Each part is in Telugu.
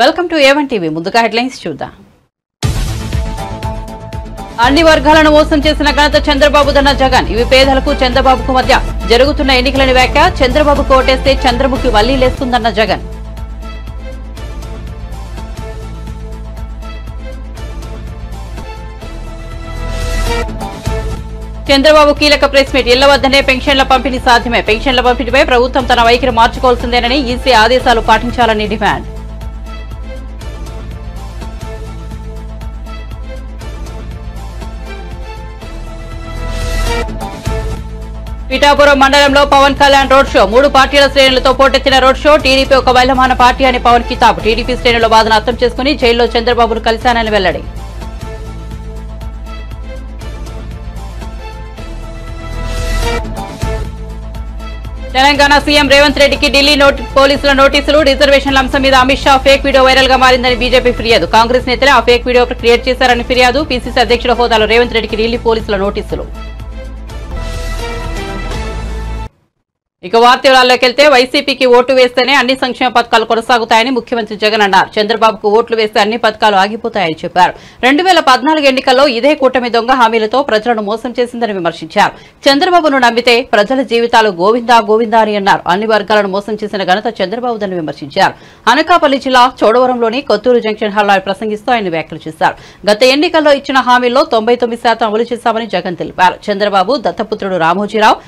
Welcome to A one TV ముందుగా హెడ్లైన్స్ చూద్దాం. అన్ని వర్గాలను మోసం చేసిన ఘనత చంద్రబాబుదన్న జగన్. ఇవి పేదలకు చంద్రబాబుకు మధ్య జరుగుతున్న ఎన్నికలని వ్యాఖ్య చంద్రబాబు కోటేస్తే చంద్రముఖి వల్లీ లేస్తుందన్న జగన్. చంద్రబాబు కీలక ప్రెస్ మీట్. ఇళ్ళ వద్దనే పెన్షన్ల పంపిణీ సాధ్యమే. పెన్షన్ల పంపిణీపై ప్రభుత్వం తన వైఖరి మార్చుకోవాల్సిందేనని ఈసీ ఆదేశాలు పాటించాలని డిమాండ్. పిఠాపురం మండలంలో పవన్ కళ్యాణ్ రోడ్ షో. మూడు పార్టీల శ్రేణులతో పోటెత్తిన రోడ్ షో. టీడీపీ ఒక వైలమాన పార్టీ అని పవన్ కితాబ్ టీడీపీ శ్రేణుల బాధను అర్థం చేసుకుని జైల్లో చంద్రబాబును కలిశానని వెల్లడి. తెలంగాణ సీఎం రేవంత్ రెడ్డికి ఢిల్లీ పోలీసుల నోటీసులు. రిజర్వేషన్ల అంశం మీద అమిత్ షా ఫేక్ వీడియో వైరల్గా మారిందని బీజేపీ ఫిర్యాదు. కాంగ్రెస్ నేతలే ఆ ఫేక్ వీడియో క్రియేట్ చేశారని ఫిర్యాదు. పీసీసీ అధ్యక్షుల హోదాలో రేవంత్ రెడ్డికి ఢిల్లీ పోలీసుల నోటీసులు. ఇక వార్తల్లోకి వెళ్తే వైసీపీకి ఓటు వేస్తేనే అన్ని సంక్షేమ పథకాలు కొనసాగుతాయని ముఖ్యమంత్రి జగన్ అన్నారు. చంద్రబాబుకు ఓట్లు వేస్తే అన్ని పథకాలు ఆగిపోతాయని చెప్పారు. రెండు వేల పద్నాలుగు ఎన్నికల్లో ఇదే కూటమి దొంగ హామీలతో ప్రజలను మోసం చేసిందని విమర్శించారు. చంద్రబాబును నమ్మితే ప్రజల జీవితాలు గోవిందా గోవిందా అని అన్నారు. అన్ని వర్గాలను మోసం చేసిన ఘనత చంద్రబాబుదని విమర్శించారు. అనకాపల్లి జిల్లా చోడవరంలోని కొత్తూరు జంక్షన్ హాల్లో ఆయన ప్రసంగిస్తూ ఆయన వ్యాఖ్యలు చేశారు. గత ఎన్నికల్లో ఇచ్చిన హామీల్లో తొంభై తొమ్మిది శాతం అమలు చేశామని జగన్ తెలిపారు. చంద్రబాబు దత్తపుత్రుడు రామోజీరావు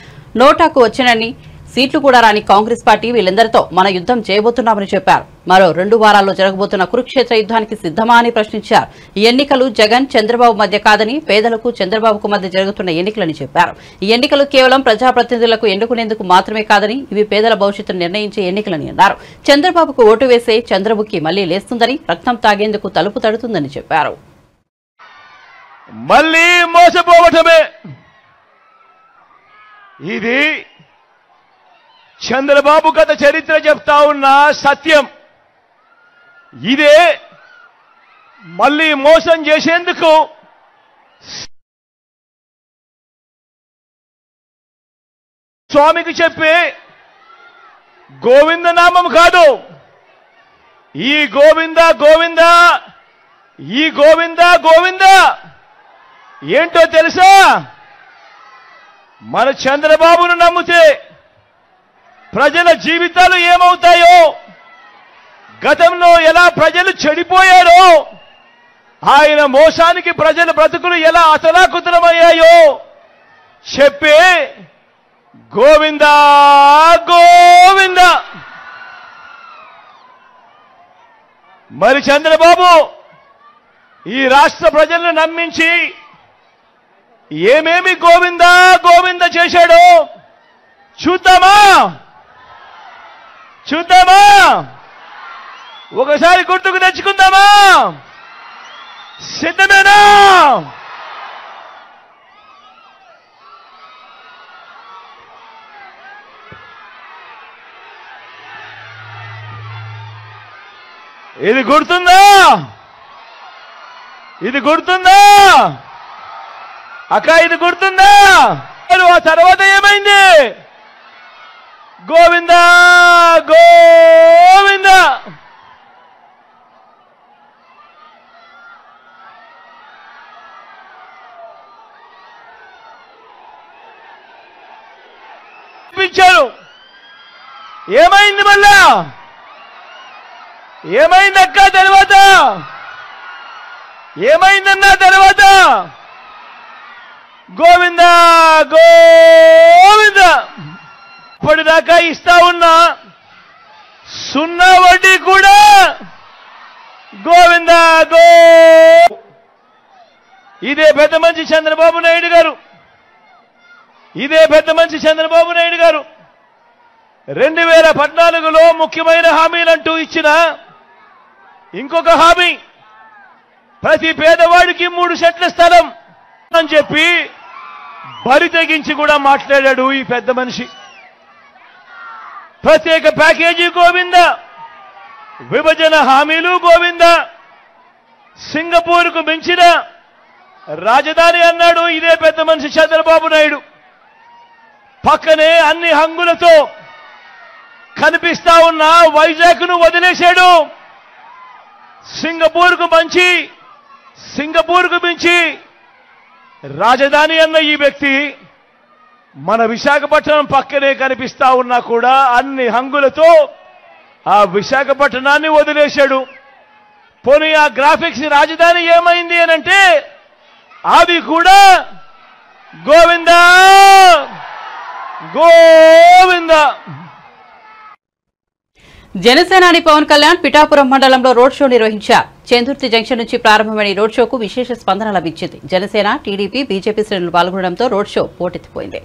నోటాకు వచ్చినని సీట్లు కూడా రాని కాంగ్రెస్ పార్టీ వీళ్ళందరితో మన యుద్ధం చేయబోతున్నామని చెప్పారు. మరో రెండు వారాల్లో జరగబోతున్న కురుక్షేత్ర యుద్ధానికి సిద్ధమా అని ప్రశ్నించారు. ఈ ఎన్నికలు జగన్ చంద్రబాబు మధ్య కాదని పేదలకు చంద్రబాబుకు మధ్య జరుగుతున్న ఎన్నికలని చెప్పారు. ఈ ఎన్నికలు కేవలం ప్రజాప్రతినిధులకు ఎన్నుకునేందుకు మాత్రమే కాదని ఇవి పేదల భవిష్యత్తును నిర్ణయించే ఎన్నికలని అన్నారు. చంద్రబాబుకు ఓటు వేసే చంద్రముఖి మళ్ళీ లేస్తుందని రక్తం తాగేందుకు తలుపు తడుతుందని చెప్పారు. మళ్ళీ మోసపోవటమే. ఇది చంద్రబాబు గత చరిత్ర చెప్తా ఉన్న సత్యం. ఇదే మళ్ళీ మోసం చేసేందుకు స్వామికి చెప్పి గోవింద నామం కాదు. ఈ గోవింద గోవింద ఈ గోవింద గోవింద. ఏంటో తెలుసా? మన చంద్రబాబును నమ్మితే ప్రజల జీవితాలు ఏమవుతాయో? గతంలో ఎలా ప్రజలు చెడిపోయారో? ఆయన మోసానికి ప్రజల బ్రతుకులు ఎలా అతలాకుతలమయ్యాయో? చెప్పే గోవింద గోవింద! మరి చంద్రబాబు ఈ రాష్ట్ర ప్రజలను నమ్మించి ఏమేమి గోవింద గోవింద చేశాడో చూద్దామా? చూద్దామా? ఒకసారి గుర్తుకు తెచ్చుకుందామా? సిద్ధమేనా? ఇది గుర్తుందా? ఇది గుర్తుందా? అక్క ఇది గుర్తుందా? ఆ తర్వాత ఏమైంది? గోవింద గోవింద. ఇచ్చారు ఏమైంది మళ్ళా? ఏమైంది అక్క తర్వాత? ఏమైందన్నా తర్వాత? గోవింద గోవింద. ఇప్పటిదాకా ఇస్తా ఉన్నా. సున్నా వడ్డీ కూడా. గోవింద గో. ఇదే పెద్ద మంచి చంద్రబాబు నాయుడు గారు. ఇదే పెద్ద మంచి చంద్రబాబు నాయుడు గారు. రెండు వేల పద్నాలుగులో ముఖ్యమైన హామీలంటూ ఇచ్చిన ఇంకొక హామీ. ప్రతి పేదవాడికి మూడు సెట్ల స్థలం అని చెప్పి బరి తెగించి కూడా మాట్లాడాడు ఈ పెద్ద మనిషి. ప్రత్యేక ప్యాకేజీ గోవింద విభజన హామీలు గోవింద సింగపూర్కు మించిన రాజధాని అన్నాడు ఇదే పెద్ద మనిషి చంద్రబాబు నాయుడు. పక్కనే అన్ని హంగులతో కనిపిస్తా ఉన్న వైజాగ్ను వదిలేశాడు. సింగపూర్కు మంచి సింగపూర్కు మించి రాజధాని అన్న ఈ వ్యక్తి మన విశాఖపట్నం పక్కనే కనిపిస్తా ఉన్నా కూడా అన్ని హంగులతో ఆ విశాఖపట్నాన్ని వదిలేశాడు. పోనీ ఆ గ్రాఫిక్స్ రాజధాని ఏమైంది అని అంటే అది కూడా గోవిందా! గోవిందా! జనసేనాని పవన్ కళ్యాణ్ పిఠాపురం మండలంలో రోడ్ షో నిర్వహించారు. చందుర్తి జంక్షన్ నుంచి ప్రారంభమైన రోడ్ షోకు విశేష స్పందన లభించింది. జనసేన టీడీపీ బీజేపీ శ్రేణులు పాల్గొనడంతో రోడ్ షో పోటెత్తిపోయింది.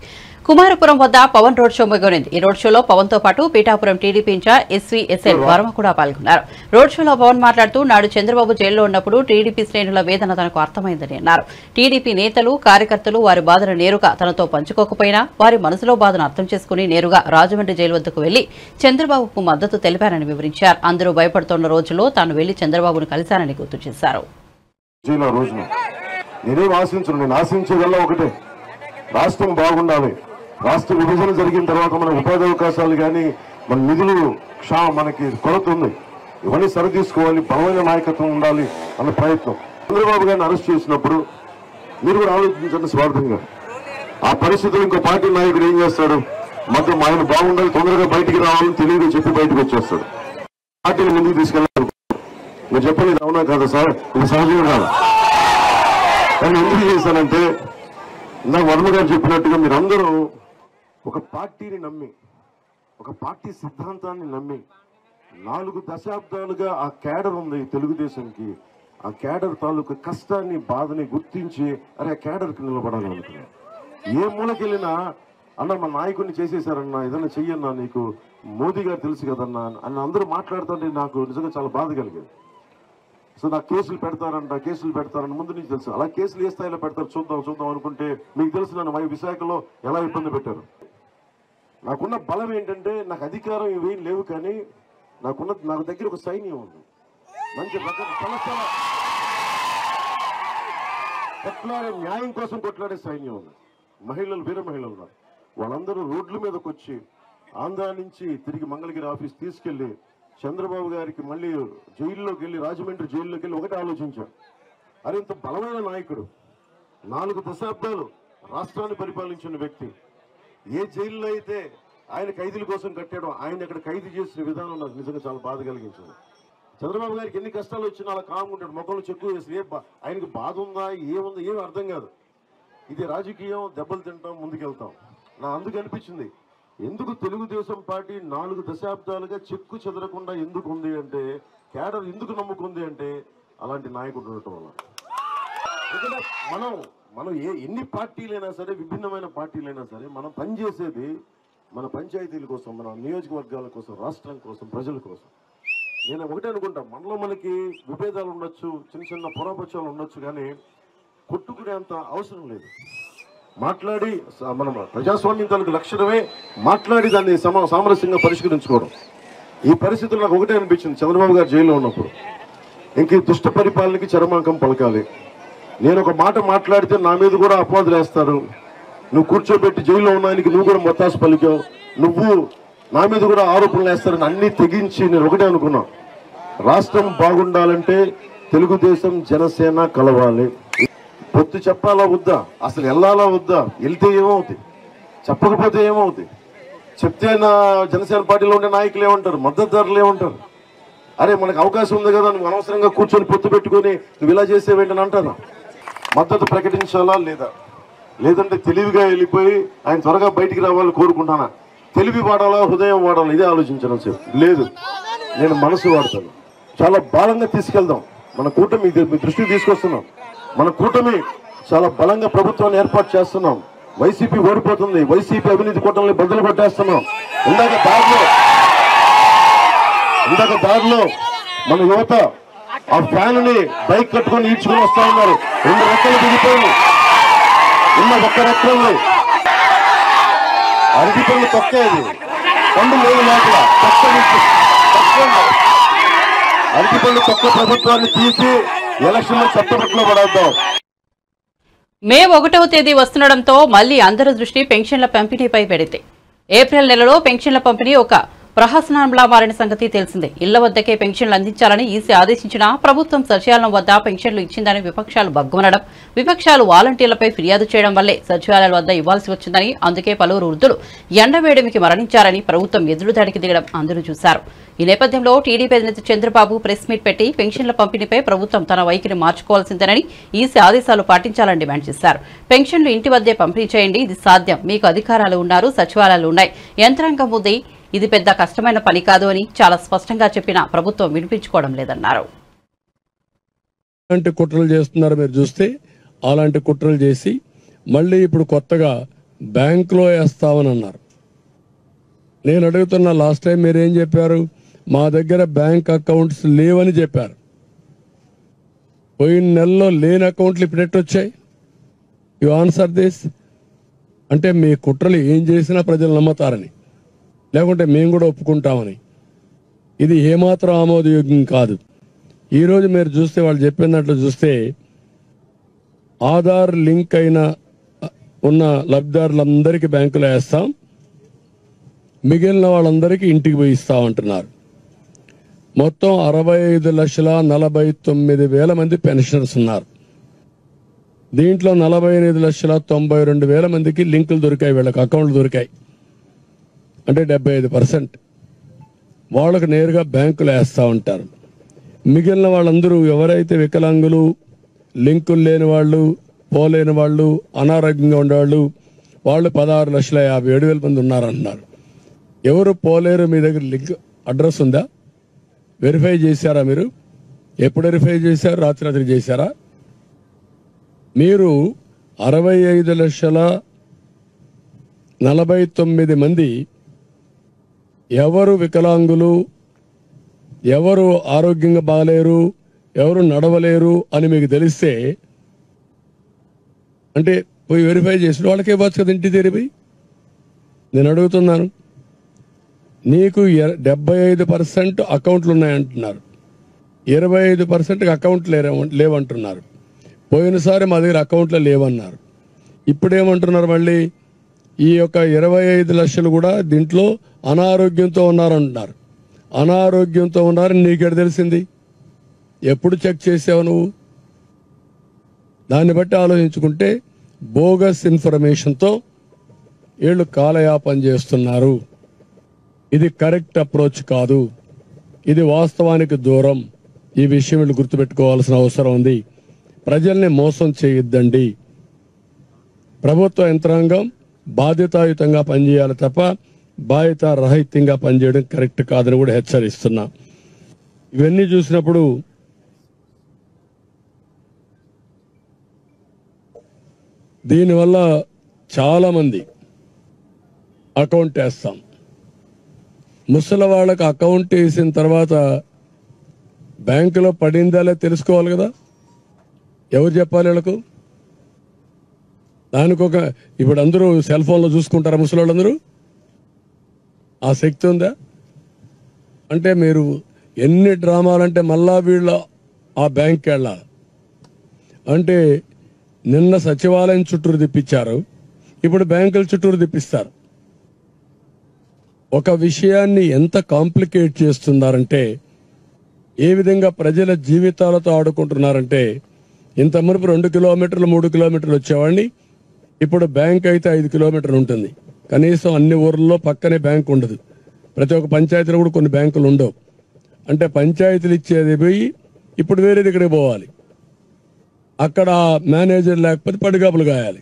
కుమారపురం వద్ద పవన్ రోడ్ షో మొదలైంది ఈ రోడ్ షోలో పవన్తో పాటు Pithapuram TDP incharge SVSL Varma కూడా పాల్గొన్నారు. రోడ్ షోలో పవన్ మాట్లాడుతూ నాడు చంద్రబాబు జైల్లో ఉన్నప్పుడు టీడీపీ శ్రేణుల వేదన తనకు అర్థమైందని అన్నారు. టీడీపీ నేతలు కార్యకర్తలు వారి బాధను నేరుగా తనతో పంచుకోకపోయినా వారి మనసులో బాధను అర్థం చేసుకుని నేరుగా రాజమండ్రి జైలు వద్దకు వెళ్ళి చంద్రబాబుకు మద్దతు తెలిపారని వివరించారు. అందరూ భయపడుతున్న రోజుల్లో తాను వెళ్ళి చంద్రబాబును కలిశానని గుర్తు చేశారు. జైలు ఆ రోజున నేనేం ఆశించను నేను ఆశించేదల్లా ఒకటే. రాష్ట్రం బాగుండాలి. రాష్ట్ర విభజన జరిగిన తర్వాత మన ఉపాధి అవకాశాలు కానీ మన నిధులు క్షా మనకి కొరత ఉంది ఇవన్నీ సరితీసుకోవాలి బలమైన నాయకత్వం ఉండాలి అన్న ప్రయత్నం. చంద్రబాబు గారిని అరెస్ట్ చేసినప్పుడు మీరు కూడా ఆలోచించండి స్వార్థంగా. ఆ పరిస్థితులు ఇంకో పార్టీ నాయకుడు ఏం చేస్తాడు? మొత్తం ఆయన బాగుండాలి తొందరగా బయటికి రావాలని తెలియదు చెప్పి బయటకు వచ్చేస్తాడు. పార్టీని ముందుకు తీసుకెళ్ళాలి. నేను చెప్పండి అవునా కదా సార్? ఇది సహజంగా కాదు? కానీ ఎందుకు చేశానంటే ఇందాక వర్మ గారు చెప్పినట్టుగా మీరందరూ ఒక పార్టీని నమ్మి ఒక పార్టీ సిద్ధాంతాన్ని నమ్మి నాలుగు దశాబ్దాలుగా ఆ కేడర్ ఉంది తెలుగుదేశంకి. ఆ కేడర్ తాలూకు కష్టాన్ని బాధని గుర్తించి అరే ఆ క్యాడర్కి నిలబడాలి అనుకున్నాను ఏ మూలకెళ్ళినా అన్న మా నాయకుడిని చేసేసారన్నా ఏదైనా చెయ్యన్నా నీకు మోదీ గారు తెలుసు కదన్నా అని అందరూ మాట్లాడుతుంటే నాకు నిజంగా చాలా బాధ కలిగేది. సో నాకు కేసులు పెడతారంట కేసులు పెడతారని ముందు నుంచి తెలుసు. అలా కేసులు ఏ స్థాయిలో పెడతారు చూద్దాం చూద్దాం అనుకుంటే మీకు తెలుసు నన్ను మై విశాఖలో ఎలా ఇబ్బంది పెట్టారు? నాకున్న బలం ఏంటంటే నాకు అధికారం ఇవేం లేవు కానీ నాకున్న నాకు దగ్గర ఒక సైన్యం ఉంది. మంచి రకం కొట్లాడే న్యాయం కోసం కొట్లాడే సైన్యం ఉంది. మహిళలు వీర మహిళలు ఉన్నారు. వాళ్ళందరూ రోడ్ల మీదకి వచ్చి ఆంధ్రా నుంచి తిరిగి మంగళగిరి ఆఫీస్ తీసుకెళ్ళి చంద్రబాబు గారికి మళ్ళీ జైల్లోకి వెళ్ళి రాజమండ్రి జైల్లోకి వెళ్ళి ఒకటే ఆలోచించాం అరే ఇంత బలమైన నాయకుడు నాలుగు దశాబ్దాలు రాష్ట్రాన్ని పరిపాలించిన వ్యక్తి ఏ జైల్లో అయితే ఆయన ఖైదీల కోసం కట్టాడో ఆయన అక్కడ ఖైదీ చేసిన విధానం నాకు నిజంగా చాలా బాధ కలిగించింది. చంద్రబాబు గారికి ఎన్ని కష్టాలు వచ్చినా అలా కామ్గా ఉంటాడు. మొక్కలు చెక్కు వేసి ఏ ఆయనకి బాధ ఉందా ఏముందా ఏమి అర్థం కాదు. ఇది రాజకీయం దెబ్బలు తింటాం ముందుకెళ్తాం. నా అందుకు అనిపించింది. ఎందుకు తెలుగుదేశం పార్టీ నాలుగు దశాబ్దాలుగా చెక్కు చెదరకుండా ఎందుకు ఉంది అంటే కేడర్ ఎందుకు నమ్ముకుంది అంటే అలాంటి నాయకుడు ఉండటం వల్ల. ఎందుకంటే మనం మనం ఏ ఎన్ని పార్టీలైనా సరే విభిన్నమైన పార్టీలైనా సరే మనం పనిచేసేది మన పంచాయతీల కోసం మన నియోజకవర్గాల కోసం రాష్ట్రం కోసం ప్రజల కోసం. నేను ఒకటే అనుకుంటా మనలో మనకి విభేదాలు ఉండొచ్చు చిన్న చిన్న పురాపక్షాలు ఉండొచ్చు కానీ కొట్టుకునేంత అవసరం లేదు. మాట్లాడి మనం ప్రజాస్వామ్యం తనకు లక్షణమే మాట్లాడి దాన్ని సమ సామరస్యంగా పరిష్కరించుకోవడం. ఈ పరిస్థితులు నాకు ఒకటే అనిపించింది చంద్రబాబు గారు జైల్లో ఉన్నప్పుడు. ఇంక దుష్ట పరిపాలనకి చరమాంకం పలకాలి. నేను ఒక మాట మాట్లాడితే నా మీద కూడా అపవాదులు వేస్తారు. నువ్వు కూర్చోబెట్టి జైల్లో ఉన్నానికి నువ్వు కూడా మొత్తాసు పలికావు. నువ్వు నా మీద కూడా ఆరోపణలు వేస్తారని అన్నీ తెగించి నేను ఒకటే అనుకున్నా. రాష్ట్రం బాగుండాలంటే తెలుగుదేశం జనసేన కలవాలి. పొత్తు చెప్పాలా వద్దా? అసలు వెళ్ళాలా వద్దా? వెళ్తే ఏమవుతుంది చెప్పకపోతే ఏమవుతుంది చెప్తే నా జనసేన పార్టీలో ఉండే నాయకులు ఏమంటారు? మద్దతుదారులు ఏమంటారు? అరే మనకు అవకాశం ఉంది కదా నువ్వు అనవసరంగా కూర్చొని పొత్తు పెట్టుకొని నువ్వు ఇలా చేసేవేంటని అంటారా మద్దతు ప్రకటించాలా లేదా? లేదంటే తెలివిగా వెళ్ళిపోయి ఆయన త్వరగా బయటికి రావాలని కోరుకుంటానా తెలివి వాడాలా హృదయం వాడాలా? ఇదే ఆలోచించడం సేపు లేదు. నేను మనసు వాడతాను. చాలా బలంగా తీసుకెళ్దాం. మన కూటమి మీ దృష్టికి తీసుకొస్తున్నాం. మన కూటమి చాలా బలంగా ప్రభుత్వాన్ని ఏర్పాటు చేస్తున్నాం. వైసీపీ ఓడిపోతుంది. వైసీపీ అవినీతి కూటమిని బదులు కొట్టేస్తున్నాం. ఇందాక దారిలో ఇందాక దారిలో మన యువత ఆ ఫ్యాన్ని బైక్ కట్టుకొని ఈడ్చుకొని వస్తా ఉన్నారు. రెండు రెక్కలు దిగిపోయి ఉన్న ఒక్క రెక్కలు అరటి పండు తొక్కేది పండు లేదు లోపల. తొక్క నుంచి అరటి పండు తొక్క ప్రభుత్వాన్ని తీసి ఎలక్షన్లో చట్టపట్లో పడేద్దాం. మే ఒకటవ తేదీ వస్తుండటంతో మళ్ళీ అందరి దృష్టి పెన్షన్ల పంపిణీపై పెడితే ఏప్రిల్ నెలలో పెన్షన్ల పంపిణీ ఒక ప్రహసనంలా మారిన సంగతి తెలిసిందే. ఇళ్ళ వద్దకే పెన్షన్లు అందించాలని ఈసీ ఆదేశించినా ప్రభుత్వం సచివాలయం వద్ద పెన్షన్లు ఇచ్చిందని విపక్షాలు బగ్గుమనడం విపక్షాలు వాలంటీర్లపై ఫిర్యాదు చేయడం వల్లే సచివాలయాల వద్ద ఇవ్వాల్సి వచ్చిందని అందుకే పలువురు వృద్ధులు ఎండవేడిమికి మరణించారని ప్రభుత్వం ఎదురుదాడికి దిగడం అందరూ చూశారు. ఈ నేపథ్యంలో టీడీపీ అధినేత చంద్రబాబు ప్రెస్ మీట్ పెట్టి పెన్షన్ల పంపిణీపై ప్రభుత్వం తన వైఖరి మార్చుకోవాల్సిందేనని ఈసీ ఆదేశాలు పాటించాలని డిమాండ్ చేశారు. పెన్షన్లు ఇంటి వద్దే పంపిణీ చేయండి ఇది సాధ్యం. మీకు అధికారాలు ఉన్నారు సచివాలయాలు ఉన్నాయి. యంత్రాంగం ఉంది ఇది పెద్ద కష్టమైన పని కాదు అని చాలా స్పష్టంగా చెప్పినా ప్రభుత్వం వినిపించుకోవడం లేదన్నారు. అలాంటి కుట్రలు చేస్తున్నారు మీరు చూస్తే అలాంటి కుట్రలు చేసి మళ్ళీ ఇప్పుడు కొత్తగా బ్యాంకులో వేస్తామని అన్నారు. నేను అడుగుతున్న లాస్ట్ టైం మీరు ఏం చెప్పారు? మా దగ్గర బ్యాంక్ అకౌంట్స్ లేవని చెప్పారు. పోయిన నెలలో లేని అకౌంట్లు ఇప్పుడు ఎట్టు వచ్చాయి యు ఆన్సర్ దిస్ అంటే మీ కుట్రలు ఏం చేసినా ప్రజలు నమ్ముతారని. లేకుంటే మేము కూడా ఒప్పుకుంటామని. ఇది ఏమాత్రం ఆమోదయోగ్యం కాదు. ఈరోజు మీరు చూస్తే వాళ్ళు చెప్పినట్లు చూస్తే ఆధార్ లింక్ అయిన ఉన్న లబ్ధిదారులందరికీ బ్యాంకులో వేస్తాం. మిగిలిన వాళ్ళందరికీ ఇంటికి పోయి ఇస్తామంటున్నారు మొత్తం అరవై ఐదు లక్షల నలభై తొమ్మిది వేల మంది పెన్షనర్స్ ఉన్నారు. దీంట్లో నలభై ఎనిమిది లక్షల తొంభై రెండు వేల మందికి లింకులు దొరికాయి వీళ్ళకి అకౌంట్లు దొరికాయి. అంటే డెబ్బై ఐదు పర్సెంట్. వాళ్ళకు నేరుగా బ్యాంకులు వేస్తూ ఉంటారు. మిగిలిన వాళ్ళందరూ ఎవరైతే వికలాంగులు లింకులు లేని వాళ్ళు పోలేని వాళ్ళు అనారోగ్యంగా ఉండేవాళ్ళు వాళ్ళు పదహారు లక్షల యాభై ఏడు వేల మంది ఉన్నారంటున్నారు. ఎవరు పోలేరు మీ దగ్గర లింక్ అడ్రస్ ఉందా? వెరిఫై చేశారా మీరు? ఎప్పుడు వెరిఫై చేశారు? రాత్రి రాత్రి చేశారా? మీరు అరవై ఐదు లక్షల నలభై తొమ్మిది మంది ఎవరు వికలాంగులు ఎవరు ఆరోగ్యంగా బాగలేరు ఎవరు నడవలేరు అని మీకు తెలిస్తే అంటే పోయి వెరిఫై చేసిన వాళ్ళకే ఇవ్వచ్చు కదా ఇంటి తెరిపోయి నేను అడుగుతున్నాను. నీకు ఎ- డెబ్బై ఐదు పర్సెంట్ అకౌంట్లు ఉన్నాయంటున్నారు. ఇరవై ఐదు పర్సెంట్కి అకౌంట్లు లేవంటున్నారు. పోయినసారి మా దగ్గర అకౌంట్లో లేవన్నారు. ఇప్పుడేమంటున్నారు మళ్ళీ? ఈ యొక్క ఇరవై ఐదు లక్షలు కూడా దీంట్లో అనారోగ్యంతో ఉన్నారంటున్నారు. అనారోగ్యంతో ఉన్నారని నీకెడ తెలిసింది? ఎప్పుడు చెక్ చేసావు నువ్వు? దాన్ని బట్టి ఆలోచించుకుంటే బోగస్ ఇన్ఫర్మేషన్తో వీళ్ళు కాలయాపన చేస్తున్నారు. ఇది కరెక్ట్ అప్రోచ్ కాదు. ఇది వాస్తవానికి దూరం. ఈ విషయం వీళ్ళు గుర్తుపెట్టుకోవాల్సిన అవసరం ఉంది. ప్రజల్ని మోసం చేయొద్దండి. ప్రభుత్వ యంత్రాంగం బాధ్యతాయుతంగా పనిచేయాలి తప్ప బాధ్యత రహిత్యంగా పనిచేయడం కరెక్ట్ కాదని కూడా హెచ్చరిస్తున్నా. ఇవన్నీ చూసినప్పుడు దీనివల్ల చాలామంది అకౌంట్ వేస్తాం. ముసలి వాళ్ళకి అకౌంట్ వేసిన తర్వాత బ్యాంకులో పడిందా తెలుసుకోవాలి కదా? ఎవరు చెప్పాలి వీళ్ళకు? దానికి ఒక ఇప్పుడు అందరూ సెల్ ఫోన్లో చూసుకుంటారా ముసలోళ్ళందరూ? ఆ శక్తి ఉందా? అంటే మీరు ఎన్ని డ్రామాలంటే మళ్ళా వీళ్ళ ఆ బ్యాంక్కి వెళ్ళాలి అంటే నిన్న సచివాలయం చుట్టూరు తిప్పించారు. ఇప్పుడు బ్యాంకుల చుట్టూరు తిప్పిస్తారు. ఒక విషయాన్ని ఎంత కాంప్లికేట్ చేస్తున్నారంటే ఏ విధంగా ప్రజల జీవితాలతో ఆడుకుంటున్నారంటే ఇంత మునుపు రెండు కిలోమీటర్లు మూడు కిలోమీటర్లు వచ్చేవాడిని ఇప్పుడు బ్యాంక్ అయితే ఐదు కిలోమీటర్లు ఉంటుంది. కనీసం అన్ని ఊర్లలో పక్కనే బ్యాంక్ ఉండదు. ప్రతి ఒక్క పంచాయతీలో కూడా కొన్ని బ్యాంకులు ఉండవు. అంటే పంచాయతీలు ఇచ్చేది పోయి ఇప్పుడు వేరే దగ్గరికి పోవాలి. అక్కడ మేనేజర్ లేకపోతే పడిగాపులు గాయాలి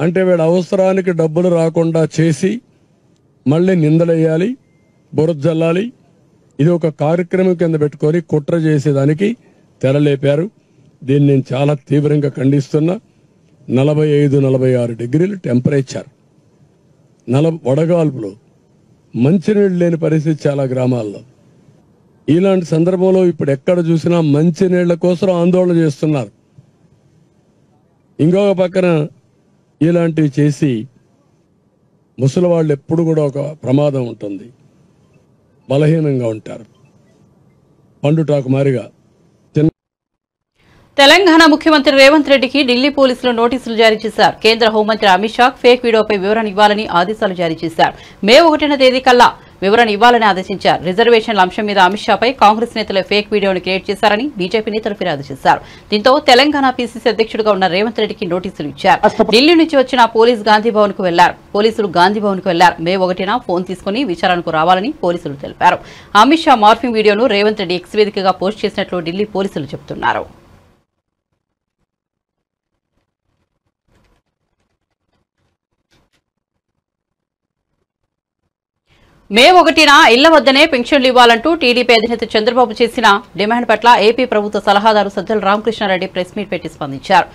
అంటే వీడు అవసరానికి డబ్బులు రాకుండా చేసి మళ్ళీ నిందలేయాలి బురదల్లాలి ఇది ఒక కార్యక్రమం కింద పెట్టుకొని కుట్ర చేసేదానికి తెరలేపారు. దీన్ని నేను చాలా తీవ్రంగా ఖండిస్తున్నా. నలభై ఐదు నలభై ఆరు డిగ్రీలు టెంపరేచర్. నల వడగాల్పులు. మంచినీళ్ళు లేని పరిస్థితి చాలా గ్రామాల్లో. ఇలాంటి సందర్భంలో ఇప్పుడు ఎక్కడ చూసినా మంచినీళ్ళ కోసం ఆందోళన చేస్తున్నారు. ఇంకొక పక్కన ఇలాంటివి చేసి ముసలి వాళ్ళు ఎప్పుడు కూడా ఒక ప్రమాదం ఉంటుంది. బలహీనంగా ఉంటారు. పండుటాకు మారిగా. తెలంగాణ ముఖ్యమంత్రి రేవంత్ రెడ్డికి ఢిల్లీ పోలీసులు నోటీసులు జారీ చేశారు. కేంద్ర హోంమంత్రి అమిత్ షా ఫేక్ వీడియోపై వివరణ ఇవ్వాలని ఆదేశాలు జారీ చేశారు. మే ఒకటిన తేదీ కల్లా వివరణ ఇవ్వాలని ఆదేశించారు. రిజర్వేషన్ల అంశం మీద అమిత్ షాపై కాంగ్రెస్ నేతలు ఫేక్ వీడియోను క్రియేట్ చేశారని బీజేపీ నేతలు ఫిర్యాదు చేశారు. దీంతో తెలంగాణ పీసీసీ అధ్యక్షుడిగా ఉన్న రేవంత్ రెడ్డికి నోటీసులు ఇచ్చారు. ఢిల్లీ నుంచి వచ్చిన పోలీస్ గాంధీ భవన్కు వెళ్ళారు. పోలీసులు గాంధీ భవన్కు వెళ్ళారు. మే ఒకటిన ఫోన్ తీసుకుని విచారణకు రావాలని పోలీసులు తెలిపారు. అమిత్ షా మార్ఫింగ్ వీడియోను రేవంత్ రెడ్డి ఎక్స్ వేదికగా పోస్ట్ చేసినట్లు ఢిల్లీ పోలీసులు చెబుతున్నారు. మే ఒకటిన ఇళ్ళ వద్దనే పెన్షన్లు ఇవ్వాలంటూ టీడీపీ అధినేత చంద్రబాబు చేసిన డిమాండ్ పట్ల ఏపీ ప్రభుత్వ సలహాదారు సజ్జల రామకృష్ణారెడ్డి ప్రెస్ మీట్ పెట్టి స్పందించారు.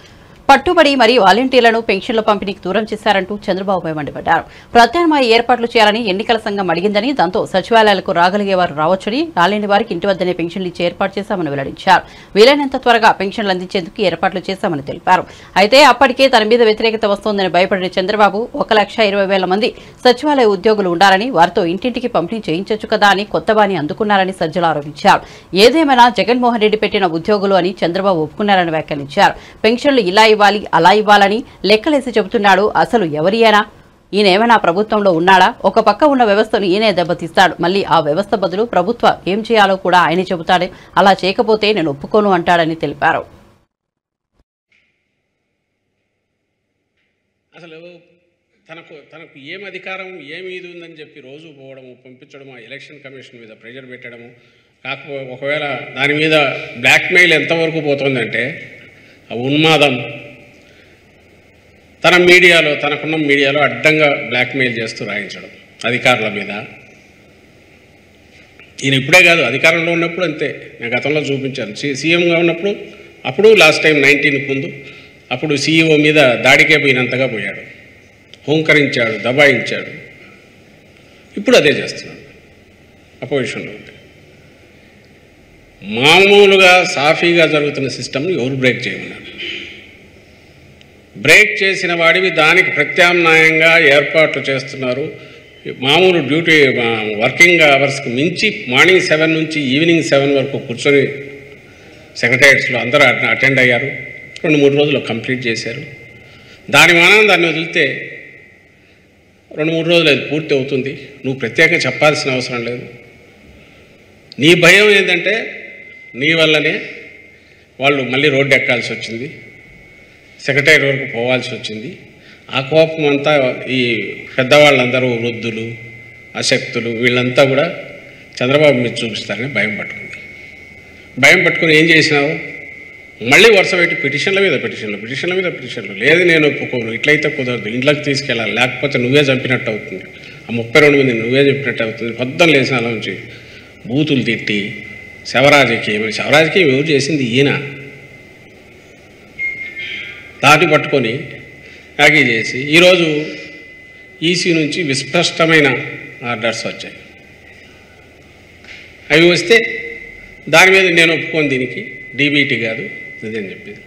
పట్టుబడి మరి వాలంటీర్లను పెన్షన్ల పంపిణీకి దూరం చేశారంటూ చంద్రబాబుపై మండిపడ్డారు. ప్రత్యామ్నాయ ఏర్పాట్లు చేయాలని ఎన్నికల సంఘం అడిగిందని దాంతో సచివాలయాలకు రాగలిగే వారు రావచ్చని రాలేని వారికి ఇంటి వద్దనే పెన్షన్లు ఇచ్చే ఏర్పాటు చేశామని వెల్లడించారు. వీలైనంత త్వరగా పెన్షన్లు అందించేందుకు ఏర్పాట్లు చేశామని తెలిపారు. అయితే అప్పటికే తన మీద వ్యతిరేకత వస్తోందని భయపడిన చంద్రబాబు ఒక లక్ష ఇరవై వేల మంది సచివాలయ ఉద్యోగులు ఉండాలని వారితో ఇంటింటికి పంపిణీ చేయించొచ్చు కదా అని కొత్త బాని అందుకున్నారని సజ్జలు ఆరోపించారు. ఏదేమైనా జగన్మోహన్ రెడ్డి పెట్టిన ఉద్యోగులు అని చంద్రబాబు ఒప్పుకున్నారని వ్యాఖ్యానించారు. పెన్షన్లు ఇలా ఇవ్వాలి అలా ఇవ్వాలని లెక్కలేసి చెబుతున్నాడు. అసలు ఎవరి ఈయన ఏమైనా ప్రభుత్వంలో ఉన్నాడా? ఒక పక్క ఉన్న వ్యవస్థను ఈయనే దెబ్బతీస్తాడు. మళ్ళీ ఆ వ్యవస్థ బదులు ప్రభుత్వం ఏం చేయాలో కూడా ఆయనే చెబుతాడు. అలా చేయకపోతే నేను ఒప్పుకోను అంటాడని తెలిపారు. అసలు తనకు తనకు ఏం అధికారం ఏమి ఇది ఉందని చెప్పి రోజు పోవడము పంపించడము ఆ ఎలక్షన్ కమిషన్ మీద ప్రెషర్ పెట్టడము కాకపోతే ఒకవేళ దాని మీద బ్లాక్మెయిల్ ఎంతవరకు పోతుందంటే ఉన్మాదం తన మీడియాలో తనకున్న మీడియాలో అడ్డంగా బ్లాక్మెయిల్ చేస్తూ రాయించడం అధికారుల మీద. ఈయన ఇప్పుడే కాదు అధికారంలో ఉన్నప్పుడు అంతే. నేను గతంలో చూపించాను. సీ సీఎంగా ఉన్నప్పుడు అప్పుడు లాస్ట్ టైం నైన్టీన్కి ముందు అప్పుడు సీఈఓ మీద దాడికే పోయినంతగా పోయాడు. హోంకరించాడు దబాయించాడు. ఇప్పుడు అదే చేస్తున్నాడు. అపోజిషన్లో ఉంటే. మామూలుగా సాఫీగా జరుగుతున్న సిస్టమ్ని ఎవరు బ్రేక్ చేయమన్నారు? బ్రేక్ చేసిన వాడివి దానికి ప్రత్యామ్నాయంగా ఏర్పాట్లు చేస్తున్నారు. మామూలు డ్యూటీ వర్కింగ్ అవర్స్కి మించి మార్నింగ్ సెవెన్ నుంచి ఈవినింగ్ సెవెన్ వరకు కూర్చొని సెక్రటరియట్స్లో అందరూ అటెండ్ అయ్యారు. రెండు మూడు రోజులు కంప్లీట్ చేశారు. దాని మానం దాన్ని వదిలితే రెండు మూడు రోజులు అది పూర్తి అవుతుంది. నువ్వు ప్రత్యేకంగా చెప్పాల్సిన అవసరం లేదు. నీ భయం ఏంటంటే నీ వల్లనే వాళ్ళు మళ్ళీ రోడ్డు ఎక్కాల్సి వచ్చింది. సెక్రటరీ వరకు పోవాల్సి వచ్చింది. ఆ కోపం అంతా ఈ పెద్దవాళ్ళందరూ వృద్ధులు అశక్తులు వీళ్ళంతా కూడా చంద్రబాబు మీద చూపిస్తారని భయం పట్టుకుంది. భయం పట్టుకుని ఏం చేసినావు? మళ్ళీ వరుస పెట్టి పిటిషన్ల మీద పిటిషన్లు పిటిషన్ల మీద పిటిషన్లు. లేదు నేను ఒప్పుకోను ఇట్లయితే కుదరదు ఇంట్లోకి తీసుకెళ్ళాలి లేకపోతే నువ్వే చంపినట్టు అవుతుంది. ఆ ముప్పై రెండు మంది నువ్వే చెప్పినట్టు అవుతుంది. పొద్దున్న లేచిన నుంచి బూతులు తిట్టి శవరాజకీయం శవరాజకీయం ఎవరు చేసింది ఈయన? దాటి పట్టుకొని యాగీ చేసి ఈరోజు ఈసీ నుంచి విస్పష్టమైన ఆర్డర్స్ వచ్చాయి. అవి వస్తే దాని మీద నేను ఒప్పుకోను దీనికి డీబీటీ కాదు ఇదని చెప్పింది.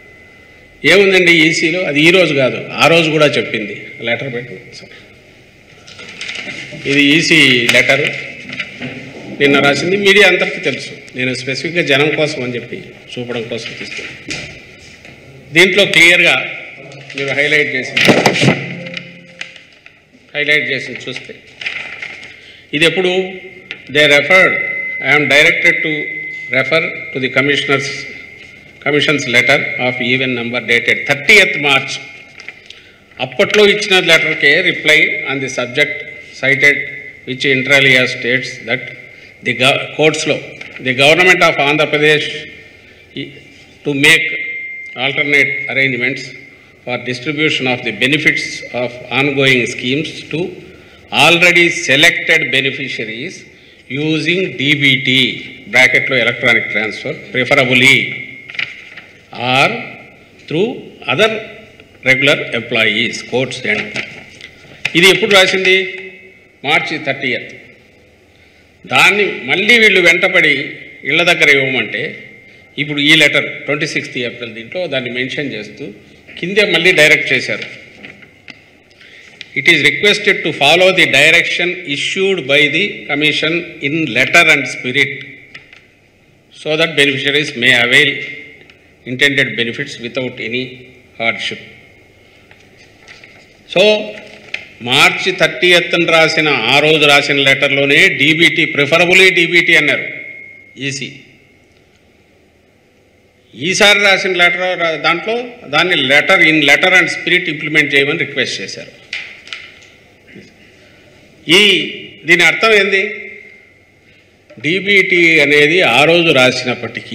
ఏముందండి ఈసీలో? అది ఈరోజు కాదు ఆ రోజు కూడా చెప్పింది. లెటర్ పెట్టు. ఇది ఈసీ లెటరు. నిన్న రాసింది మీడియా అందరికీ తెలుసు. నేను స్పెసిఫిక్గా జనం కోసం అని చెప్పి చూపడం కోసం తీసుకున్నాను. దీంట్లో క్లియర్గా మీరు హైలైట్ చేసి హైలైట్ చేసింది చూస్తే. ఇది ఎప్పుడు? They referred. I'm directed to refer to the commissioners commissions letter of even number dated thirtieth March. అప్పట్లో ఇచ్చిన లెటర్కే reply on the subject cited which inter alia states that the కోర్ట్స్లో the government of Andhra Pradesh to make alternate arrangements for distribution of the benefits of ongoing schemes to already selected beneficiaries using DBT bracket లో electronic transfer preferably or through other regular employees courts and ఇది ఎప్పుడు రాసింది మార్చి థర్టీయత్ దాన్ని మళ్ళీ వీళ్ళు వెంటపడి ఇళ్ళ దగ్గర ఇవ్వమంటే ఇప్పుడు ఈ లెటర్ ట్వంటీ సిక్స్త్ ఏప్రిల్ దీంట్లో దాన్ని మెన్షన్ చేస్తూ కిందే మళ్ళీ డైరెక్ట్ చేశారు. It is requested to follow the direction issued by the commission in letter and spirit so that beneficiaries may avail intended benefits without any hardship so March thirty ఎత్తున రాసిన ఆ రోజు రాసిన లెటర్లోనే డీబీటీ ప్రిఫరబులీ డీబీటీ అన్నారు. ఈసీ ఈసారి రాసిన లెటర్ దాంట్లో దాన్ని letter in letter and spirit implement చేయమని రిక్వెస్ట్ చేశారు. ఈ దీని అర్థం ఏంది? డీబీటీ అనేది ఆ రోజు రాసినప్పటికీ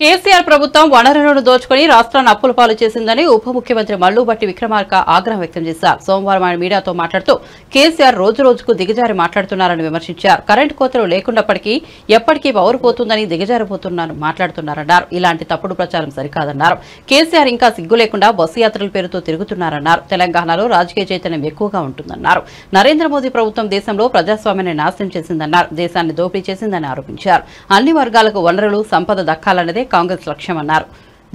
కేసీఆర్ ప్రభుత్వం వనరులను దోచుకుని రాష్ట్రాన్ని అప్పుల పాలు చేసిందని ఉప ముఖ్యమంత్రి మల్లుబట్టి విక్రమార్క ఆగ్రహం వ్యక్తం చేశారు. సోమవారం ఆయన మీడియాతో మాట్లాడుతూ కేసీఆర్ రోజు రోజుకు దిగజారి మాట్లాడుతున్నారని విమర్శించారు. కరెంటు కోతలు లేకున్నప్పటికీ ఎప్పటికీ పవర్ పోతుందని దిగజారిపోతున్నారని మాట్లాడుతున్నారన్నారు. ఇలాంటి తప్పుడు ప్రచారం సరికాదన్నారు. కేసీఆర్ ఇంకా సిగ్గు లేకుండా బస్సు యాత్రల పేరుతో తిరుగుతున్నారన్నారు. తెలంగాణలో రాజకీయ చైతన్యం ఎక్కువగా ఉంటుందన్నారు. నరేంద్ర మోదీ ప్రభుత్వం దేశంలో ప్రజాస్వామ్యాన్ని నాశనం చేసిందన్నారు. దేశాన్ని దోపిడీ చేసిందని ఆరోపించారు. అన్ని వర్గాలకు వనరులు సంపద దక్కాలన్నదే కాంగ్రెస్ లక్ష్యమన్నారు.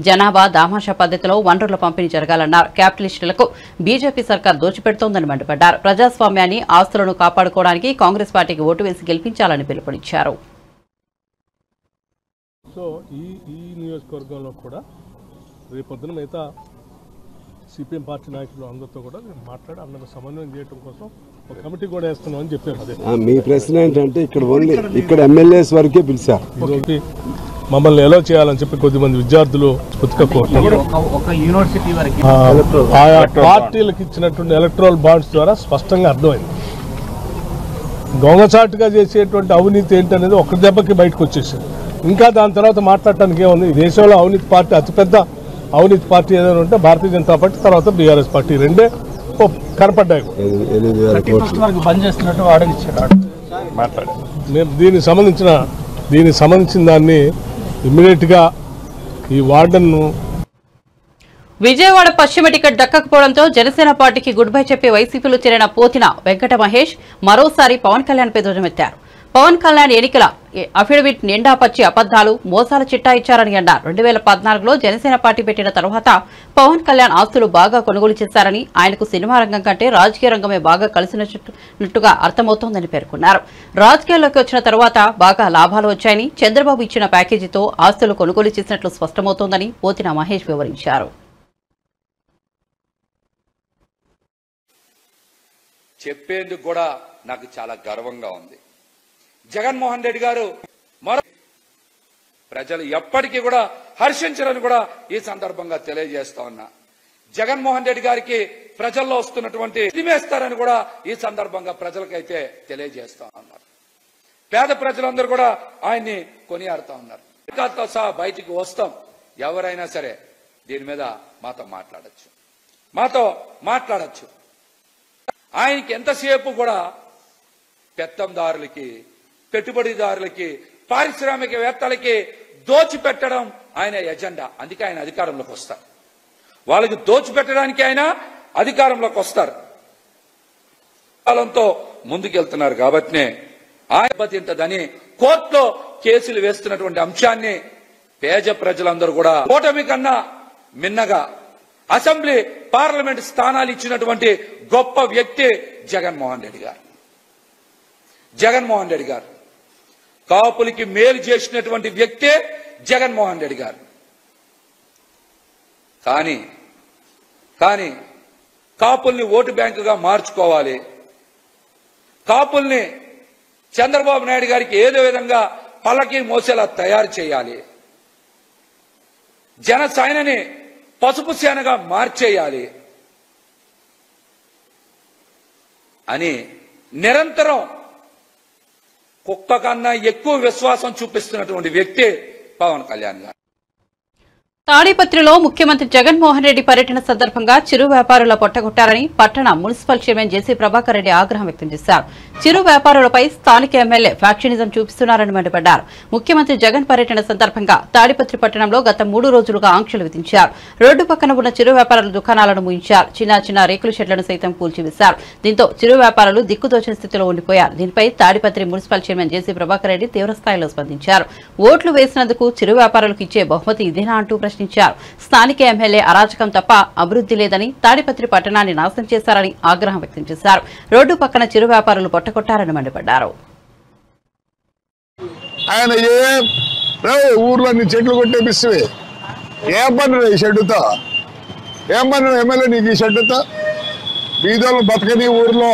జనాభా దామాషా పద్ధతిలో వనరుల పంపిణీ జరగాలన్నారు. క్యాపిటలిస్టులకు బీజేపీ సర్కార్ దోచిపెడుతోందని మండిపడ్డారు. ప్రజాస్వామ్యాన్ని ఆస్తులను కాపాడుకోవడానికి కాంగ్రెస్ పార్టీకి ఓటు వేసి గెలిపించాలని పిలుపునిచ్చారు. సో ఈ ఈ నియోజకవర్గంలో కూడా రేపొద్దున మిగతా సిపిఎం పార్టీ నాయకులు అందరితో కూడా నేను మాట్లాడి అందరూ సమన్వయం చేయడం కోసం ఒక కమిటీ కూడా వేస్తున్నాం అని ఆ, మీ ప్రశ్న ఏంటంటే ఇక్కడ ఓన్లీ ఇక్కడ ఎమ్మెల్యేస్ వరకే పిలిచారు. మమ్మల్ని ఎలా చేయాలని చెప్పి కొద్దిమంది విద్యార్థులు ఉతక కోరుతున్నారు ఒక యూనివర్సిటీ వరకు. ఆ, ఆయా పార్టీలకు ఇచ్చినటువంటి ఎలక్ట్రల్ బాండ్స్ ద్వారా స్పష్టంగా అర్థమైంది. దొంగచాటుగా చేసేటువంటి అవినీతి ఏంటనేది ఒక దెబ్బకి బయటకు వచ్చేసింది. ఇంకా దాని తర్వాత మాట్లాడటానికి ఏముంది? ఈ దేశంలో అవినీతి పార్టీ అతిపెద్ద అవినీతి పార్టీ ఏదైనా ఉంటే భారతీయ జనతా పార్టీ తర్వాత బీఆర్ఎస్ పార్టీ రెండే కనపడ్డాయి. మేము దీనికి సంబంధించిన దీనికి సంబంధించిన దాన్ని ఇమ్మీడియట్గా ఈ వార్డన్ను విజయవాడ పశ్చిమ టికెట్ దక్కకపోవడంతో జనసేన పార్టీకి గుడ్ బై చెప్పి వైసీపీలో చేరిన పోతిన వెంకట మహేష్ మరోసారి పవన్ కళ్యాణ్ పై ధ్వజమెత్తారు. పవన్ కళ్యాణ్ ఎన్నికల అఫిడవిట్ నిండా పచ్చి అబద్దాలు మోసాల చిట్టా ఇచ్చారని అన్నారు. రెండు వేల పద్నాలుగులో జనసేన పార్టీ పెట్టిన తర్వాత పవన్ కళ్యాణ్ ఆస్తులు బాగా కొనుగోలు చేశారని ఆయనకు సినిమా రంగం కంటే రాజకీయ రంగమే బాగా కలిసినట్టుగా అర్థమవుతోందని పేర్కొన్నారు. రాజకీయాల్లోకి వచ్చిన తర్వాత బాగా లాభాలు వచ్చాయని చంద్రబాబు ఇచ్చిన ప్యాకేజీతో ఆస్తులు కొనుగోలు చేసినట్లు స్పష్టమవుతోందని పోతిన మహేష్ వివరించారు. చెప్పేందుకు కూడా నాకు చాలా గర్వంగా ఉంది. జగన్మోహన్ రెడ్డి గారు మరో ప్రజలు ఎప్పటికీ కూడా హర్షించరని కూడా ఈ సందర్భంగా తెలియజేస్తా ఉన్నా. జగన్మోహన్ రెడ్డి గారికి ప్రజల్లో వస్తున్నటువంటి తిమేస్తారని కూడా ఈ సందర్భంగా ప్రజలకైతే తెలియజేస్తా ఉన్నారు. పేద ప్రజలందరూ కూడా ఆయన్ని కొనియాడుతా ఉన్నారు. అధికారులతో సహా బయటికి వస్తాం. ఎవరైనా సరే దీని మీద మాతో మాట్లాడచ్చు. మాతో మాట్లాడచ్చు. ఆయనకి ఎంతసేపు కూడా పెత్తందారులకి పెట్టుబడిదారులకి పారిశ్రామికవేత్తలకి దోచిపెట్టడం ఆయన ఎజెండా. అందుకే ఆయన అధికారంలోకి వస్తారు. వాళ్ళకి దోచిపెట్టడానికి ఆయన అధికారంలోకి వస్తారు. కాలంతో ముందుకెళ్తున్నారు కాబట్టినే ఆయన బతింతదని కోర్టులో కేసులు వేస్తున్నటువంటి అంశాన్ని పేద ప్రజలందరూ కూడా కూటమి కన్నా మిన్నగా అసెంబ్లీ పార్లమెంట్ స్థానాలు ఇచ్చినటువంటి గొప్ప వ్యక్తి జగన్మోహన్ రెడ్డి గారు. జగన్మోహన్ రెడ్డి గారు. కాపులకి మేలు చేసినటువంటి వ్యక్తే జగన్మోహన్ రెడ్డి గారు. కానీ కానీ కాపుల్ని ఓటు బ్యాంకుగా మార్చుకోవాలి. కాపుల్ని చంద్రబాబు నాయుడు గారికి ఏదో విధంగా పలకి మోసేలా తయారు చేయాలి. జనసేనని పసుపు సేనగా మార్చేయాలి. అని నిరంతరం కుక్క కన్నా ఎక్కువ విశ్వాసం చూపిస్తున్నటువంటి వ్యక్తే పవన్ కళ్యాణ్ గారు. తాడిపత్రిలో ముఖ్యమంత్రి జగన్మోహన్ రెడ్డి పర్యటన సందర్భంగా చిరు వ్యాపారుల పొట్టగొట్టారని పట్టణ municipal chairman JC Prabhakar Reddy ఆగ్రహం వ్యక్తం చేశారు. చిరు వ్యాపారులపై స్థానిక ఎమ్మెల్యే ఫ్యాక్షనిజం చూపిస్తున్నారని మండిపడ్డారు. ముఖ్యమంత్రి జగన్ పర్యటన సందర్భంగా తాడిపత్రి పట్టణంలో గత మూడు రోజులుగా ఆంక్షలు విధించారు. రోడ్డు పక్కన ఉన్న చిరు వ్యాపారుల దుకాణాలను ముయించారు. చిన్న చిన్న రేకుల షెడ్లను సైతం కూల్చివేశారు. దీంతో చిరు వ్యాపారులు దిక్కుదోచిన స్థితిలో ఉండిపోయారు. దీనిపై Tadipatri municipal chairman JC Prabhakar Reddy తీవ్రస్థాయిలో స్పందించారు. ఓట్లు వేసినందుకు చిరు వ్యాపారులకు ఇచ్చే బహుమతి ఇదేనా అంటూ ప్రశ్న ప్రశ్నించారు. స్థానిక ఎమ్మెల్యే అరాచకం తప్ప అభివృద్ధి లేదని తాడిపత్రి పట్టణాన్ని నాశనం చేశారని ఆగ్రహం వ్యక్తం చేశారు. రోడ్డు పక్కన చిరు వ్యాపారులు పొట్టకొట్టారని మండిపడ్డారు. ఆయన ఊర్లో నీ చెట్లు కొట్టేపిస్తే ఏం పని ఈ షెడ్డుతో? ఏం పని ఎమ్మెల్యే నీకు ఈ షెడ్డుతో? బీదోళ్ళు బతకని ఊర్లో.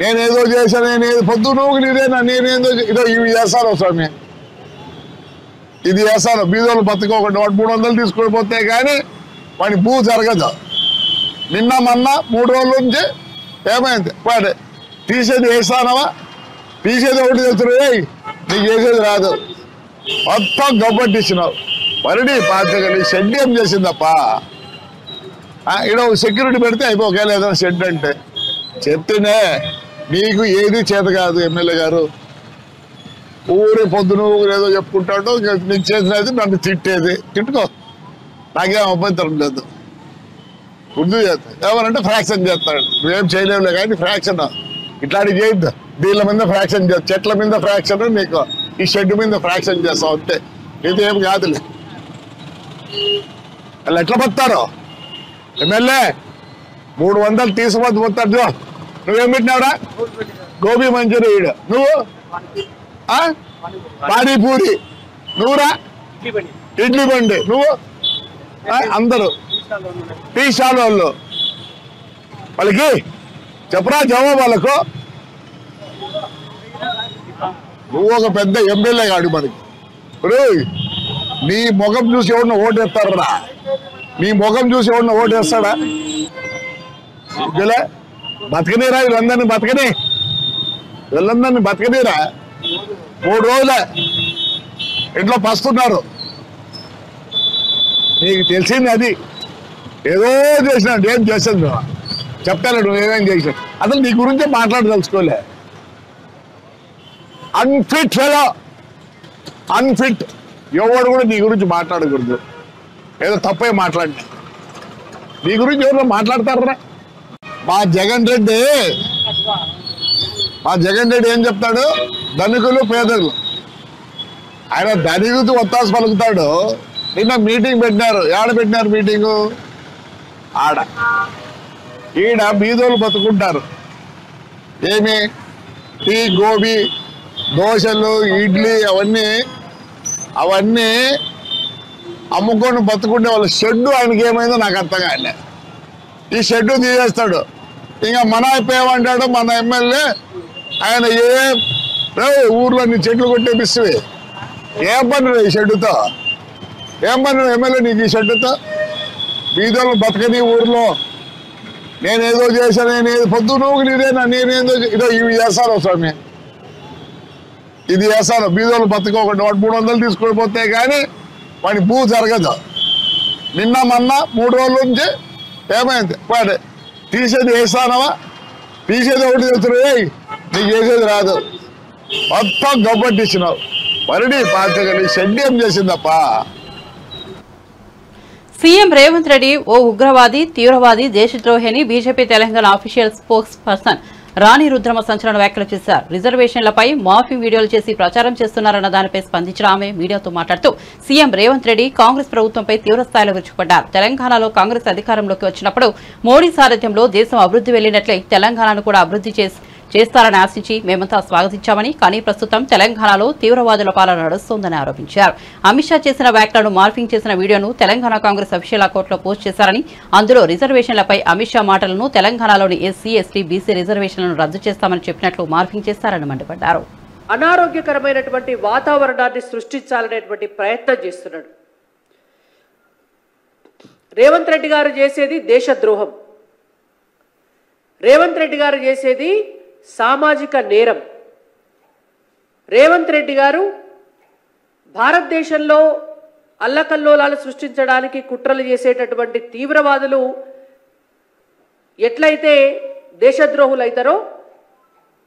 నేనేదో చేశాను నేనేదో పొద్దు నువ్వు నీదేనా నేనేదో ఇదో ఇవి చేస్తాను స్వామి ఇది వేసాను బీదోళ్ళు బతకోకుండా వాడు మూడు వందలు తీసుకొని పోతే కానీ వాడి భూ జరగదు. నిన్న మొన్న మూడు రోజుల నుంచి ఏమైంది? వాడు తీసేది వేస్తానవా తీసేది ఒకటి తెలుసు నీకు వేసేది రాదు. మొత్తం గబ్బట్టిచ్చినావు వరిడి పాతగలి షెడ్ ఏం చేసిందప్పా? ఇక్కడ సెక్యూరిటీ పెడితే అయిపో ఒకవేళ ఏదైనా షెడ్ అంటే. చెప్తేనే నీకు ఏది చేత కాదు ఎమ్మెల్యే గారు. ఊరి పొద్దున ఊరు ఏదో చెప్పుకుంటాడు నీకు చేసినది నన్ను తిట్టేది. తిట్టుకో. నాకేం అభ్యంతరం లేదు. ఉర్దూ చేస్తాడు ఏమనంటే ఫ్రాక్షన్ చేస్తాడు. నువ్వేం చేయలేవులే కానీ ఫ్రాక్షన్? ఇట్లాంటివి చేయొద్దు. దీళ్ళ మీద ఫ్రాక్షన్ చేస్తా. చెట్ల మీద ఫ్రాక్షన్ నీకు. ఈ షెడ్ మీద ఫ్రాక్షన్ చేస్తావు అంతే. ఇది ఏం కాదులే. వాళ్ళు ఎట్లా బతారు ఎమ్మెల్యే మూడు వందలు తీసుకుపోతే పోతాడు. నువ్వేం పెట్టినావురా? గోబీ మంచూరి ఈడు. నువ్వు? పానీపూరి. నువ్వురా? ఇడ్లీ బండి. నువ్వు? అందరూ. టీ స్టాల్ వాళ్ళు. వాళ్ళకి చెప్పరా జవాబు వాళ్ళకు? నువ్వు ఒక పెద్ద ఎమ్మెల్యే కాడు మనకి. ఇప్పుడు నీ ముఖం చూసి ఎవరిన ఓటేస్తారా నీ ముఖం చూసి ఎవరిన ఓటేస్తాడా? ఇదిలే బతకనీరా వీళ్ళందరినీ బతకని. వీళ్ళందరినీ బతకనీరా. మూడు రోజుల. ఇంట్లో పస్తున్నారు. నీకు తెలిసింది అది. ఏదో చేసినాడు ఏం చేసాను నువ్వు? చెప్తాను నువ్వు ఏమేం చేసావు అసలు నీ గురించే మాట్లాడదలుచుకోలే అన్ఫిట్ ఫెలో అన్ఫిట్ ఎవడు కూడా నీ గురించి మాట్లాడకూడదు. ఏదో తప్పే మాట్లాడినా. నీ గురించి ఎవరు మాట్లాడతారా? మా జగన్ రెడ్డి. మా జగన్ రెడ్డి ఏం చెప్తాడు? ధనికులు పేదలు. ఆయన ధనికుతూ ఒత్తాసు పలుకుతాడు. నిన్న మీటింగ్ పెట్టినారు. ఏడ పెట్టినారు మీటింగు? ఆడ. ఈడ బీదోలు బతుకుంటారు. ఏమి? టీ గోబీ దోశలు ఇడ్లీ అవన్నీ అవన్నీ అమ్ముకొని బతుకుంటే వాళ్ళ షెడ్డు ఆయనకి ఏమైందో నాకు అర్థం కాలే. ఈ షెడ్డు తీసేస్తాడు. ఇంకా మన అయిపోయామంటాడు మన ఎమ్మెల్యే ఆయన ఏ రేయ్, ఊర్లో నీ చెట్లు కొట్టేపిస్తే ఏం పని ఈ షెడ్డుతో? ఏం పని ఎమ్మెల్యే నీకు ఈ షెడ్డుతో? బీదలు బతకని ఊర్లో. నేనేదో చేశాను నేను పొద్దు నువ్వు నీదేనా? నేనేదో ఇదో ఇవి చేస్తాను స్వామి. ఇది చేస్తాను బీదోళ్ళు బతకోకుండా వాడు మూడు వందలు తీసుకొని పోతే కానీ వాడి భూ జరగదు. నిన్న మొన్న మూడు రోజుల నుంచి ఏమైంది? వాడు తీసేది వేస్తానవా తీసేది ఒకటి తెలుసు ఏయ్! నీకు చేసేది రాదు. మొత్తం గబ్బట్టించినావు. మరణి పాతగలి షడ్యం ఏం చేసిందప్పా. సీఎం రేవంత్ రెడ్డి ఓ ఉగ్రవాది తీవ్రవాది దేశద్రోహి అని BJP Telangana official spokesperson Rani Rudrama సంచలన వ్యాఖ్యలు చేశారు. రిజర్వేషన్లపై మాఫీ వీడియోలు చేసి ప్రచారం చేస్తున్నారన్న దానిపై స్పందించిన ఆమె మీడియాతో మాట్లాడుతూ సీఎం రేవంత్ రెడ్డి కాంగ్రెస్ ప్రభుత్వంపై తీవ్రస్థాయిలో విరుచుకుపడ్డారు. తెలంగాణలో కాంగ్రెస్ అధికారంలోకి వచ్చినప్పుడు మోడీ సారథ్యంలో దేశం అభివృద్ది వెళ్ళినట్లే తెలంగాణను కూడా అభివృద్ది చేసి చేస్తారని ఆశించి మేమంతా స్వాగతించామని కానీ ప్రస్తుతం తెలంగాణలో తీవ్రవాదుల పాలన నడుస్తోందని ఆరోపించారు. అమిత్ షా చేసిన వ్యాఖ్యలను మార్ఫింగ్ చేసిన వీడియోను తెలంగాణ కాంగ్రెస్ అఫీషియల్ అకౌంట్లో పోస్ట్ చేశారని అందులో రిజర్వేషన్లపై అమిత్ షా మాటలను తెలంగాణలోని ఎస్సీ ఎస్టీ బీసీ రిజర్వేషన్లను రద్దు చేస్తామని చెప్పినట్లు మార్ఫింగ్ చేశారని మండిపడ్డారు. అనారోగ్యకరమైనటువంటి వాతావరణాన్ని సృష్టించాలనేటువంటి ప్రయత్నం చేస్తున్నాడు. రేవంత్ రెడ్డి గారు చేసేది దేశద్రోహం. రేవంత్ రెడ్డి గారు చేసేది సామాజిక నేరం. రేవంత్ రెడ్డి గారు భారతదేశంలో అల్లకల్లోలాలు సృష్టించడానికి కుట్రలు చేసేటటువంటి తీవ్రవాదులు ఎట్లయితే దేశద్రోహులు అవుతారో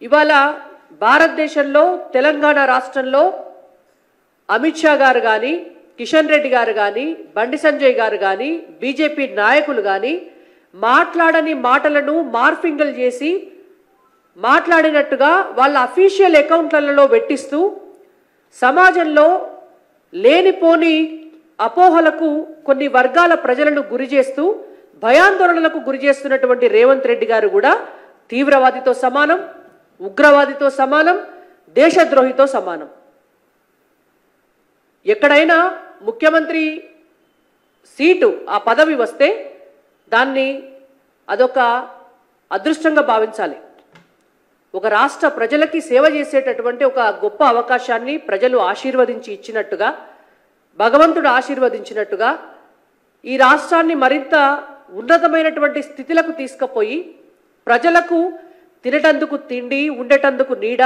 ఇవాళ భారతదేశంలో తెలంగాణ రాష్ట్రంలో అమిత్ షా గారు కానీ కిషన్ రెడ్డి గారు కానీ బండి సంజయ్ గారు కానీ బీజేపీ నాయకులు కానీ మాట్లాడని మాటలను మార్ఫింగులు చేసి మాట్లాడినట్టుగా వాళ్ళ అఫీషియల్ అకౌంట్లలో పెట్టిస్తూ సమాజంలో లేనిపోని అపోహలకు కొన్ని వర్గాల ప్రజలను గురి చేస్తూ భయాందోళనలకు గురి చేస్తున్నటువంటి రేవంత్ రెడ్డి గారు కూడా తీవ్రవాదితో సమానం ఉగ్రవాదితో సమానం దేశద్రోహితో సమానం. ఎక్కడైనా ముఖ్యమంత్రి సీటు ఆ పదవి వస్తే దాన్ని అదొక అదృష్టంగా భావించాలి. ఒక రాష్ట్ర ప్రజలకి సేవ చేసేటటువంటి ఒక గొప్ప అవకాశాన్ని ప్రజలు ఆశీర్వదించి ఇచ్చినట్టుగా భగవంతుడు ఆశీర్వదించినట్టుగా ఈ రాష్ట్రాన్ని మరింత ఉన్నతమైనటువంటి స్థితిలకు తీసుకుపోయి ప్రజలకు తినటందుకు తిండి ఉండేటందుకు నీడ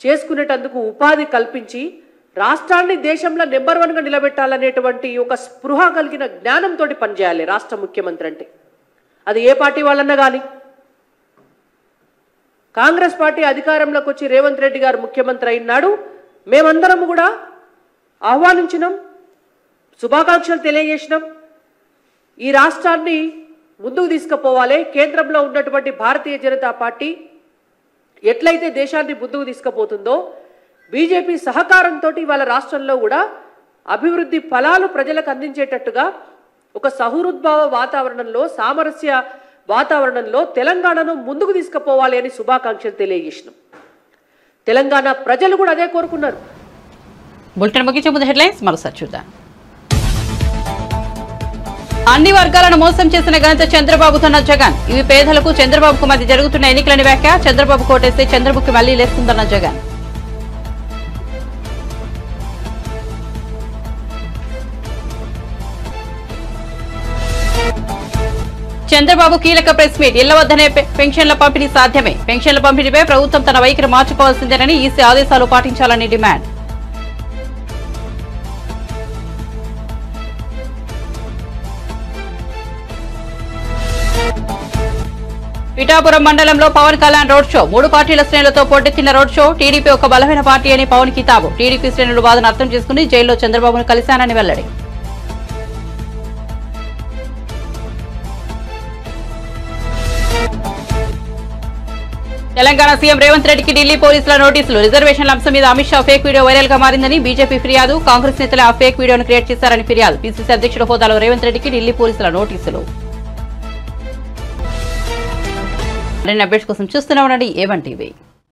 చేసుకునేటందుకు ఉపాధి కల్పించి రాష్ట్రాన్ని దేశంలో నెంబర్ వన్గా నిలబెట్టాలనేటువంటి ఒక స్పృహ కలిగిన జ్ఞానంతో పనిచేయాలి రాష్ట్ర ముఖ్యమంత్రి అంటే. అది ఏ పార్టీ వాళ్ళన్నా కానీ కాంగ్రెస్ పార్టీ అధికారంలోకి వచ్చి రేవంత్ రెడ్డి గారు ముఖ్యమంత్రి అయినాడు. మేమందరం కూడా ఆహ్వానించినాం శుభాకాంక్షలు తెలియజేసినాం. ఈ రాష్ట్రాన్ని ముందుకు తీసుకుపోవాలి. కేంద్రంలో ఉన్నటువంటి భారతీయ జనతా పార్టీ ఎట్లయితే దేశాన్ని ముందుకు తీసుకుపోతుందో బీజేపీ సహకారంతో ఇవాళ రాష్ట్రంలో కూడా అభివృద్ధి ఫలాలు ప్రజలకు అందించేటట్టుగా ఒక సహృద్భావ వాతావరణంలో సామరస్య వాతావరణంలో తెలంగాణను ముందుకు తీసుకుపోవాలి అని శుభాకాంక్షలు తెలియజేసినాం. తెలంగాణ ప్రజలు కూడా అదే కోరుకున్నారు. బులెటిన్ ముగించే ముందు హెడ్లైన్స్ మరోసారి చూద్దాం. అన్ని వర్గాలను మోసం చేసిన ఘనత చంద్రబాబుతోన్న జగన్. ఇవి పేదలకు చంద్రబాబుకు మధ్య జరుగుతున్న ఎన్నికలని వ్యాఖ్య చంద్రబాబు కోటేస్తే చంద్రబాబుకి మళ్ళీ లేస్తుందన్న జగన్. చంద్రబాబు కీలక ప్రెస్ మీట్. ఇళ్ళ వద్దనే పెన్షన్ల పంపిణీ సాధ్యమే. పెన్షన్ల పంపిణీపై ప్రభుత్వం తన వైఖరి మార్చుకోవాల్సిందేనని ఈసీ ఆదేశాలు పాటించాలని డిమాండ్. పిఠాపురం మండలంలో పవన్ కళ్యాణ్ రోడ్ షో. మూడు పార్టీల శ్రేణులతో పోటెత్తిన రోడ్ షో. టీడీపీ ఒక బలమైన పార్టీ అని పవన్ కితాబు టీడీపీ శ్రేణులు బాధను అర్థం చేసుకుని జైల్లో చంద్రబాబును కలిశానని వెల్లడి. తెలంగాణ సీఎం రేవంత్ రెడ్డికి ఢిల్లీ పోలీసుల నోటీసులు. రిజర్వేషన్ల అంశం మీద అమిత్ షా ఫేక్ వీడియో వైరల్గా మారిందని బీజేపీ ఫిర్యాదు. కాంగ్రెస్ నేతలు ఆ ఫేక్ వీడియోను క్రియేట్ చేశారని ఫిర్యాదు. పీసీసీ అధ్యక్షుడు హోదాలో రేవంత్ రెడ్డికి ఢిల్లీ పోలీసుల నోటీసులు. మరిన్ని అప్డేట్స్ కోసం చూస్తూనే ఉండండి. A one TV.